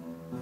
Mm-hmm.